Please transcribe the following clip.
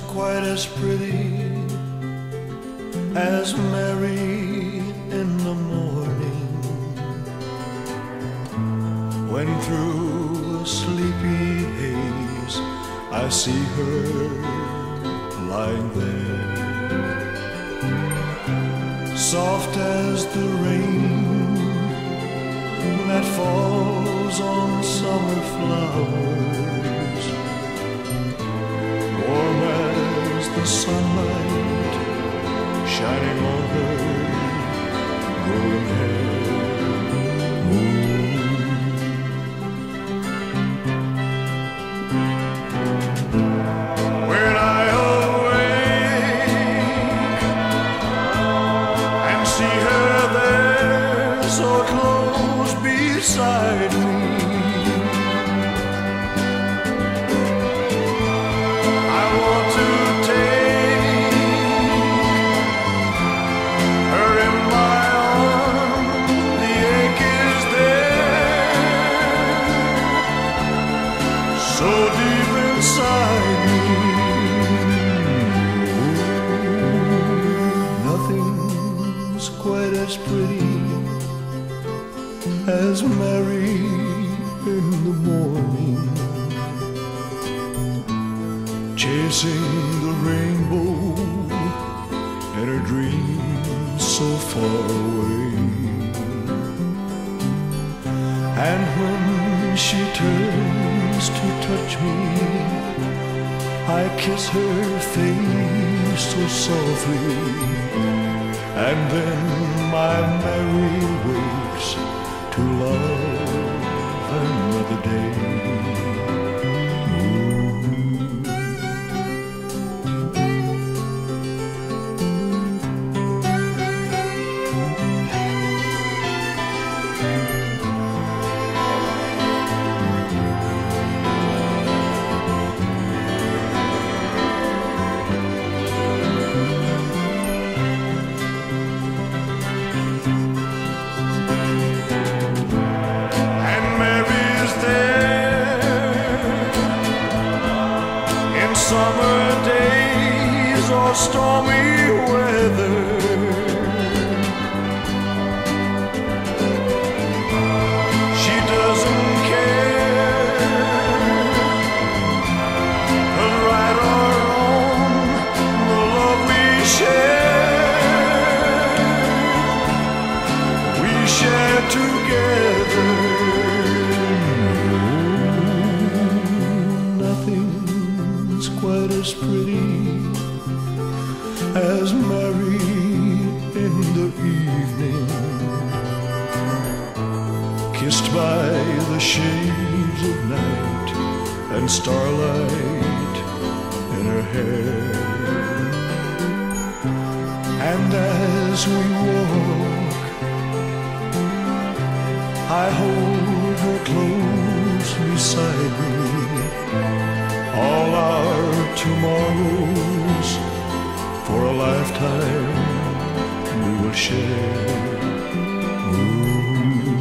quite as pretty as Mary in the morning. When through a sleepy haze I see her lying there. Soft as the rain that falls on summer flowers sunlight shining on her golden hair. When I awake and see her there so close beside me. As Mary in the morning, chasing the rainbow in her dreams so far away. And when she turns to touch me, I kiss her face so softly, and then my Mary wakes to love stormy weather. She doesn't care, 'cause right or wrong, the love we share, we share together. Nothing's quite as pretty as Mary in the evening, kissed by the shades of night and starlight in her hair. And as we walk, I hold her close beside me. All our tomorrows lifetime we will share. Ooh.